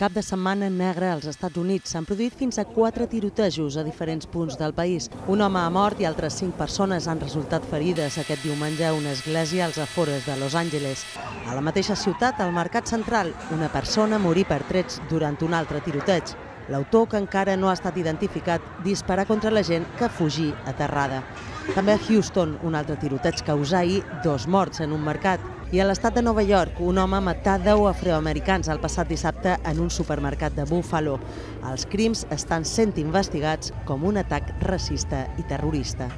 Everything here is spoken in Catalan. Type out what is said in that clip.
Cap de setmana negre als Estats Units. S'han produït fins a quatre tirotejos a diferents punts del país. Un home ha mort i altres cinc persones han resultat ferides aquest diumenge a una església als afores de Los Angeles. A la mateixa ciutat, al Mercat Central, una persona morí per trets durant un altre tiroteig. L'autor, que encara no ha estat identificat, disparà contra la gent que fugí aterrada. També a Houston, un altre tiroteig causà ahir dos morts en un mercat. I a l'estat de Nova York, un home matà 10 afroamericans el passat dissabte en un supermercat de Buffalo. Els crims estan sent investigats com un atac racista i terrorista.